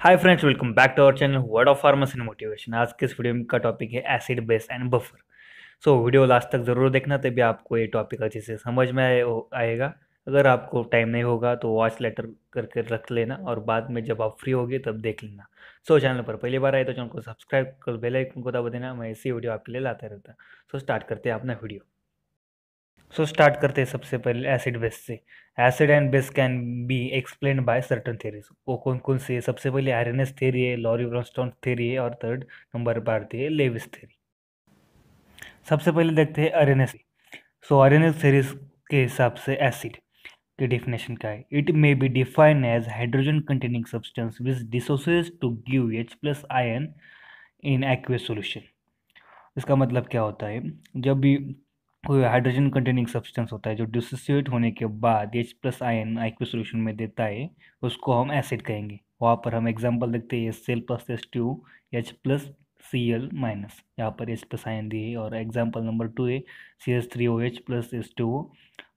Hi friends welcome back to our channel world of pharmas and motivation आज के इस video का topic है acid base and buffer so video last तक ज़रूर देखना तभी आपको ये टॉपिक अच्छे से समझ में आए आएगा। अगर आपको टाइम नहीं होगा तो वॉच लेटर करके रख लेना और बाद में जब आप फ्री होगे तब देख लेना। सो so, चैनल पर पहली बार आए तो चैनल को सब्सक्राइब कर बेल आइकन को दबा देना मैं ऐसी वीडियो आपके लिए लाता रहता। सो so, स्टार्ट करते हैं अपना वीडियो सो स्टार्ट करते हैं सबसे पहले एसिड बेस से। Acid and base can be explain by certain theories वो कौन कौन सी सबसे पहले आयरनेस थेरी है लॉरी ब्रॉन्स्टोन थेरी है और थर्ड नंबर पर आती है लेविस थेरी सबसे पहले देखते हैं अरेनेस सो अरेनेस थेरीज के हिसाब से एसिड की डिफिनेशन क्या है? It may be defined as hydrogen containing substance which dissociates to give H plus ion in aqueous solution इसका मतलब क्या होता है? जब भी हाइड्रोजन कंटेनिंग सब्सटेंस होता है, जो डिसोसिएट होने के बाद H plus ion aqueous solution में देता है, उसको हम एसिड कहेंगे। वहाँ पर हम एग्जांपल देखते हैं S L plus S two H plus C L minus यहाँ पर एच प्लस आयन दिए और एग्जांपल नंबर टू है C S three O H plus S two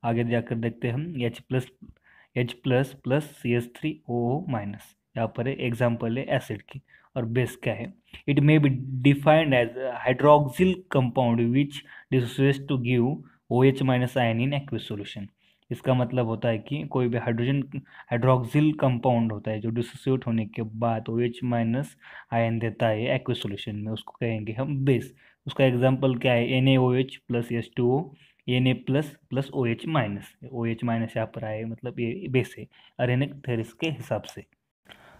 आगे जाकर देखते हैं हम H plus H plus plus C S three O minus यहाँ पर एग्ज़ाम्पल है एसिड की। और बेस क्या है? It may be defined as hydroxyl compound which dissociates to give O H minus ion in aqueous solution इसका मतलब होता है कि कोई भी हाइड्रोजन हाइड्रोक्सिल कंपाउंड होता है जो डिसोसिएट होने के बाद ओ एच माइनस आयन देता है एक्विस सोल्यूशन में, उसको कहेंगे हम बेस उसका एग्ज़ाम्पल क्या है? N A O H plus S two O N A plus plus O H minus O H minus यहाँ पर आए मतलब ये बेस है अरेनिक थेरिस के हिसाब से.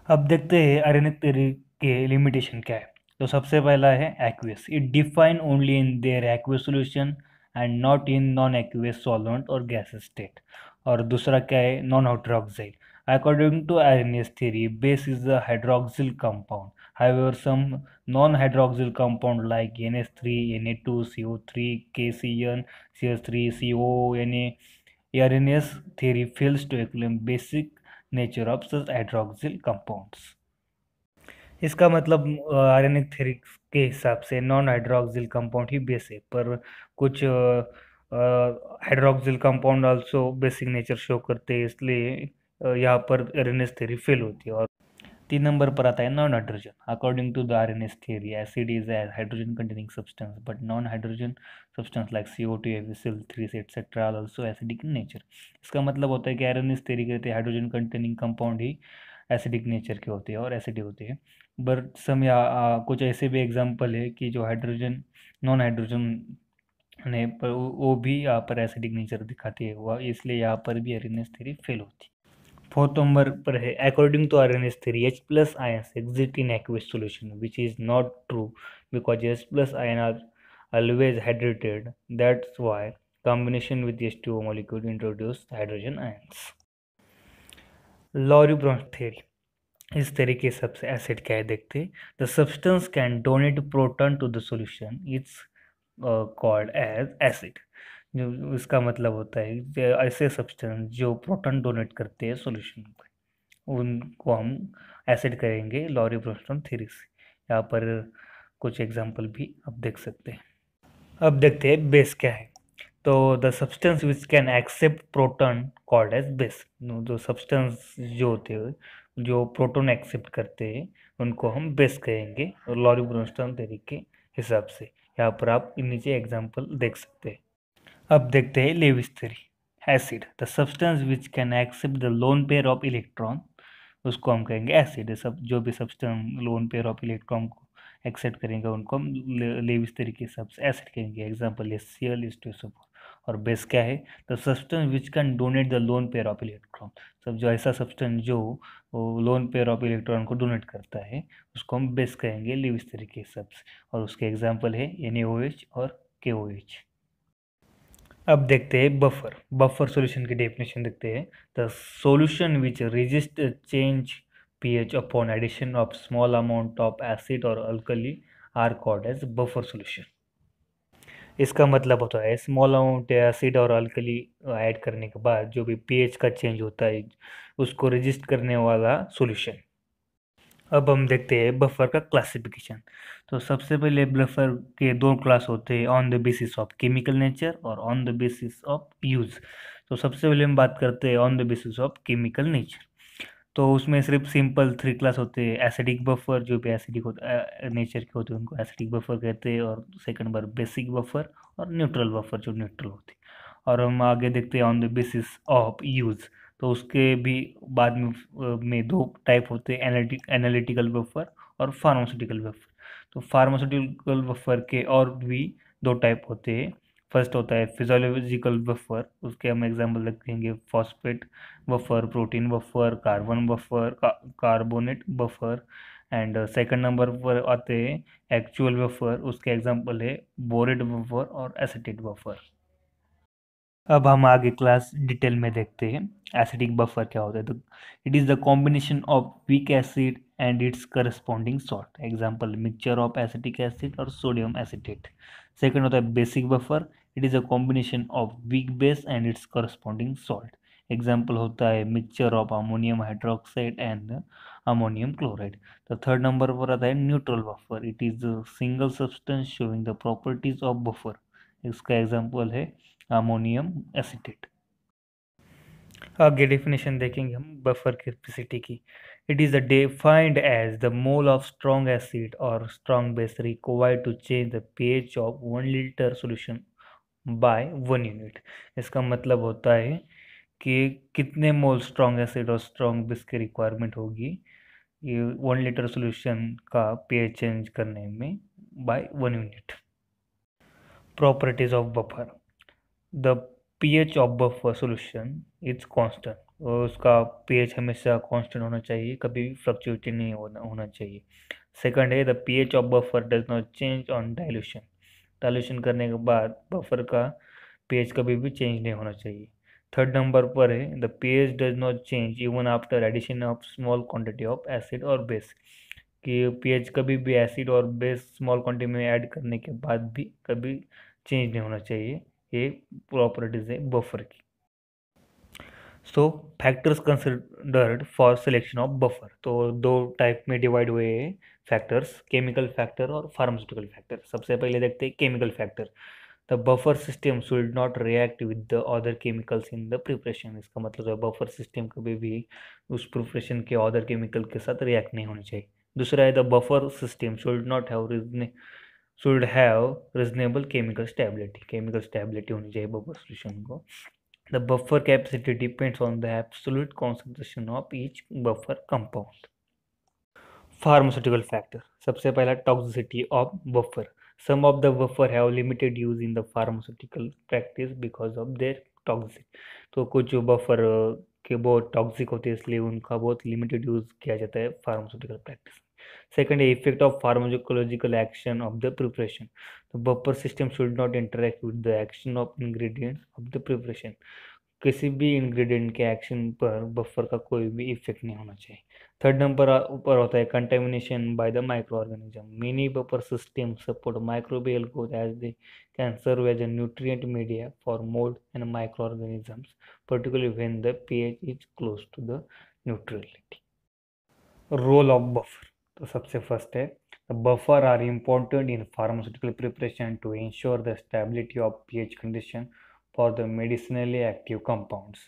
अब देखते हैं अरेनिक थेरी के लिमिटेशन क्या है? तो सबसे पहला है aqueous it define only in their aqueous solution and not in non aqueous solvent और गैस स्टेट और दूसरा क्या है? Non hydroxyl according to Arrhenius theory base is a hydroxyl compound like N S three N A however some non-hydroxyl compound like NH3, Na2, CO3, KCN, CS3, CO, Na, RNS theory fails to explain basic nature of such hydroxyl compounds. इसका मतलब Arrhenius theory के हिसाब से non hydroxyl compound ही base है, पर कुछ hydroxyl compound also basic nature show करते हैं, इसलिए यहाँ पर आर्यनिक थेरी फेल होती है। और तीन नंबर पर आता है non hydrogen according to the Arrhenius theory acid is as hydrogen containing substance but non hydrogen substance like C O two L three etcetera also acidic in nature इसका मतलब होता है कि आर एन एस थियरी कहते हैं hydrogen containing compound ही acidic nature के होते हैं और एसिडिक होते हैं। बट सम या आ, कुछ ऐसे भी एग्जांपल है कि जो हाइड्रोजन नॉन हाइड्रोजन ने पर वो भी यहाँ पर एसिडिक नेचर दिखाती है वह इसलिए यहाँ पर भी आर थ्री फेल होती फोर्थ नंबर पर है according to Arrhenius theory H plus ions exist in aqueous solution which is not true because H plus ion are always hydrated that's why combination with H2O molecule introduce hydrogen ions. Lowry Bronsted theory इस तरीके से सबसे acid क्या है देखते the substance can donate proton to the solution it's called as acid जो इसका मतलब होता है ऐसे सब्सटेंस जो प्रोटॉन डोनेट करते हैं सॉल्यूशन को उनको हम एसिड करेंगे लॉरी ब्रोस्टोन थ्री से। यहाँ पर कुछ एग्जांपल भी आप देख सकते हैं। अब देखते हैं बेस क्या है। तो the substance which can accept proton called as base जो सब्सटेंस जो होते हैं, जो प्रोटोन एक्सेप्ट करते हैं, उनको हम बेस कहेंगे और लॉरी ब्रोस्टन तरीके हिसाब से। यहाँ पर आप नीचे एग्ज़ाम्पल देख सकते हैं। अब देखते हैं Lewis theory acid the substance which can accept the lone pair of electron उसको हम कहेंगे एसिड सब, जो भी substance lone pair of electron को एक्सेप्ट करेंगे, उनको हम लेविस तरीके से एसिड कहेंगे। Example S C L is to support और बेस क्या है? The substance which can donate the lone pair of electron सब जो ऐसा सब्सटेंस जो लोन पेयर ऑफ़ इलेक्ट्रॉन को डोनेट करता है, उसको हम बेस कहेंगे लिव इस तरीके सब और उसके एग्ज़ाम्पल है एन और के अब देखते हैं बफर बफर सॉल्यूशन की डेफिनेशन देखते हैं। The solution which resist change pH upon addition of small amount of acid और alkali are called as buffer solution इसका मतलब होता है स्मॉल अमाउंट एसिड और अल्कली ऐड करने के बाद जो भी पीएच का चेंज होता है, उसको रजिस्ट करने वाला सॉल्यूशन अब हम देखते हैं बफर का क्लासिफिकेशन तो सबसे पहले बफर के दो क्लास होते हैं on the basis of chemical nature और on the basis of use तो सबसे पहले हम बात करते हैं on the basis of chemical nature तो उसमें सिर्फ़ सिंपल थ्री क्लास होते हैं, एसिडिक बफर जो भी एसिडिक होता नेचर के होते हैं, उनको एसिडिक बफर कहते हैं और सेकंड नंबर बेसिक बफर और न्यूट्रल बफर जो न्यूट्रल होते हैं। और हम आगे देखते हैं on the basis of use तो उसके भी बाद में में दो टाइप होते हैं एनालिटिकल बफर और फार्मास्यूटिकल बफर तो फार्मास्यूटिकल बफर के और भी दो टाइप होते हैं। फ़र्स्ट होता है फिजोलॉजिकल बफर उसके हम एग्जांपल देखेंगे phosphate buffer protein buffer carbon buffer carbonate buffer and second number पर आते हैं एक्चुअल बफर उसके एग्जांपल है बोरेट बफर और एसिटेट बफर अब हम आगे क्लास डिटेल में देखते हैं एसिडिक बफर क्या होता है। तो it is the combination of weak acid and its corresponding salt example mixture of acetic acid और सोडियम एसिटेट सेकंड होता है basic buffer it is a combination of weak base and its corresponding salt example होता है mixture of ammonium hydroxide and ammonium chloride तो third number पर आता है neutral buffer it is single substance showing the properties of buffer इसका example है ammonium acetate आगे definition देखेंगे हम बफर की कैपेसिटी की. It is defined as the mole of strong acid और strong base required to change the pH of one litre solution by one unit इसका मतलब होता है कि कितने मोल स्ट्रॉन्ग एसिड और स्ट्रॉन्ग बेस की रिक्वायरमेंट होगी? ये वन लीटर सॉल्यूशन का पीएच चेंज करने में by one unit properties of buffer the pH of buffer solution is constant उसका पीएच हमेशा कांस्टेंट होना चाहिए, कभी भी फ्लक्चुएटिंग नहीं होना होना चाहिए। सेकंड है the pH of buffer does not change on dilution dilution करने के बाद बफर का पेज कभी भी चेंज नहीं होना चाहिए। थर्ड नंबर पर है, the pH does not change even after addition of small quantity of acid और बेस। कि पेज कभी भी एसिड और बेस स्मॉल क्वांटिटी में ऐड करने के बाद भी कभी चेंज नहीं होना चाहिए। ये प्रॉपर्टीज़ है बफर की। So, factors considered for selection of buffer. तो दो टाइप में डिवाइड हुए हैं। फैक्टर्स केमिकल फैक्टर और फार्मास्यूटिकल फैक्टर सबसे पहले देखते हैं chemical factor the buffer system should not react with the other chemicals in the preparation इसका मतलब है बफर सिस्टम कभी भी उस प्रिपरेशन के अदर केमिकल के साथ रिएक्ट नहीं होना चाहिए। दूसरा है the buffer system should not have should have reasonable chemical stability chemical stability होनी चाहिए बफर solution को। The buffer capacity depends on the absolute concentration of each buffer compound. Pharmaceutical factor सबसे पहला toxicity of buffer some of the buffer have limited use in the pharmaceutical practice because of their toxic तो कुछ जो buffer के बहुत toxic होते हैं, इसलिए उनका बहुत लिमिटेड यूज़ किया जाता है फार्मास्यूटिकल प्रैक्टिस सेकेंड है effect of pharmacological action of the preparation तो buffer system should not interact with the action of ingredients of the preparation किसी भी इंग्रेडिएंट के एक्शन पर बफर का कोई भी इफ़ेक्ट नहीं होना चाहिए। थर्ड नंबर ऊपर होता है contamination by the micro organism many buffer system support microbial growth as they can serve as a nutrient media for mold and microorganisms, particularly when the pH is close to the neutrality. Role of buffer. तो सबसे first है buffer are important in pharmaceutical preparation to ensure the stability of pH condition for the medicinally active compounds.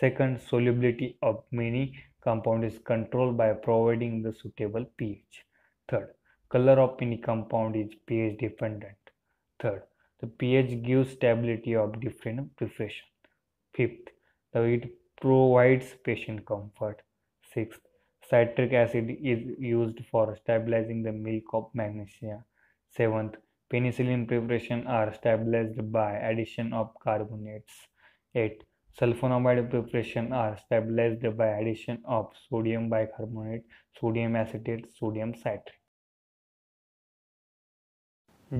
Second, solubility of many compound is controlled by providing the suitable pH. Third, color of any compound is pH dependent. Third, the pH gives stability of different preparation. Fifth, the it provides patient comfort. Sixth, citric acid is used for stabilizing the milk of magnesia. Seventh, penicillin preparation are stabilized by addition of carbonates. Eight, sulfonamide preparation are stabilized by addition of sodium bicarbonate, sodium acetate, sodium citrate.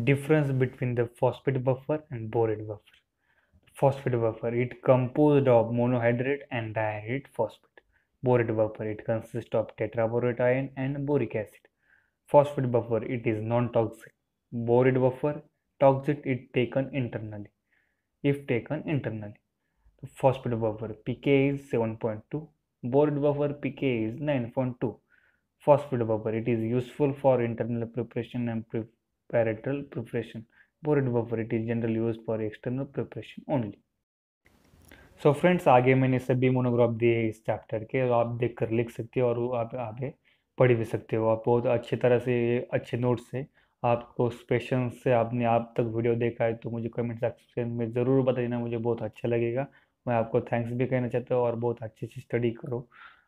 Difference between the phosphate buffer and borate buffer. Phosphate buffer, it composed of monohydrate and dihydrate phosphate. Borate buffer, it consists of tetraborate ion and boric acid. Phosphate buffer, it is non-toxic. Borate buffer toxic it taken internally, if taken internally. तो buffer P K is seven point two borate buffer P K is nine point two phosphate buffer it is useful for internal preparation and parenteral preparation borate buffer it is general use for external preparation only so friends आगे मैंने सभी monograph दिए इस chapter के आप देख कर लिख सकते हो और आप आगे पढ़ भी सकते हो। आप बहुत अच्छी तरह से अच्छे नोट्स से आपको पेशेंस से आपने आप तक वीडियो देखा है तो मुझे कमेंट सेक्शन में ज़रूर बता देना मुझे बहुत अच्छा लगेगा। मैं आपको थैंक्स भी कहना चाहता हूँ और बहुत अच्छे से स्टडी करो।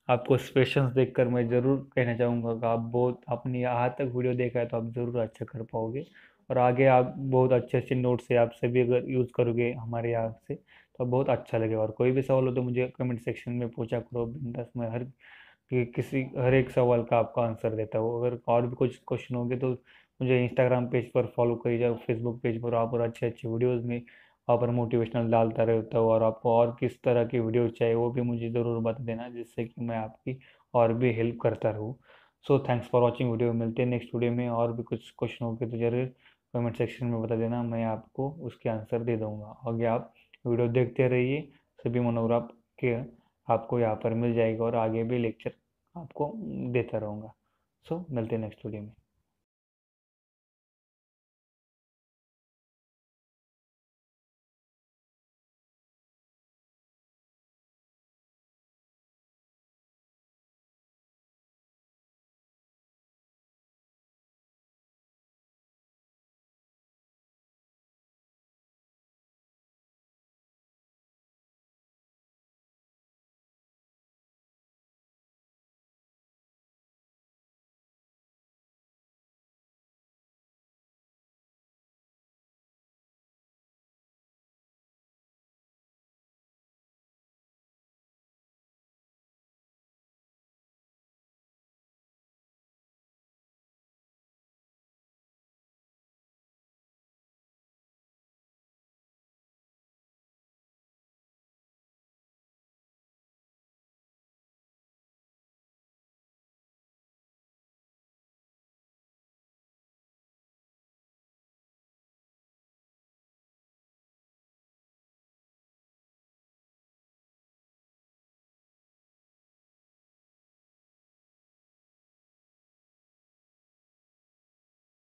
आपको पेशेंस देख कर मैं ज़रूर कहना चाहूँगा कि आप बहुत अपनी यहाँ तक वीडियो देखा है तो आप ज़रूर अच्छा कर पाओगे। और आगे आप बहुत अच्छे अच्छे नोट्स से आप सभी अगर यूज़ करोगे हमारे यहाँ से तो बहुत अच्छा लगेगा। और कोई भी सवाल हो तो मुझे कमेंट सेक्शन में पूछा करो, बिंदास मैं हर कि, किसी, हर एक सवाल का आपका आंसर देता हूँ। अगर और भी कुछ क्वेश्चन होंगे तो मुझे इंस्टाग्राम पेज पर फॉलो करिए फेसबुक पेज पर वहाँ पर अच्छे अच्छे वीडियोज़ में वहाँ पर मोटिवेशनल डालता रहता हूँ और आपको और किस तरह की वीडियो चाहिए वो भी मुझे ज़रूर बता देना जिससे कि मैं आपकी और भी हेल्प करता रहूँ। So thanks for watching video मिलते हैं नेक्स्ट वीडियो में और भी कुछ क्वेश्चन होंगे तो ज़रूर कमेंट सेक्शन में बता देना मैं आपको उसके आंसर दे दूँगा। आगे आप वीडियो देखते रहिए सभी मोनोग्राफ के आपको यहाँ पर मिल जाएगा और आगे भी लेक्चर आपको देता रहूँगा। सो so, मिलते हैं नेक्स्ट वीडियो में।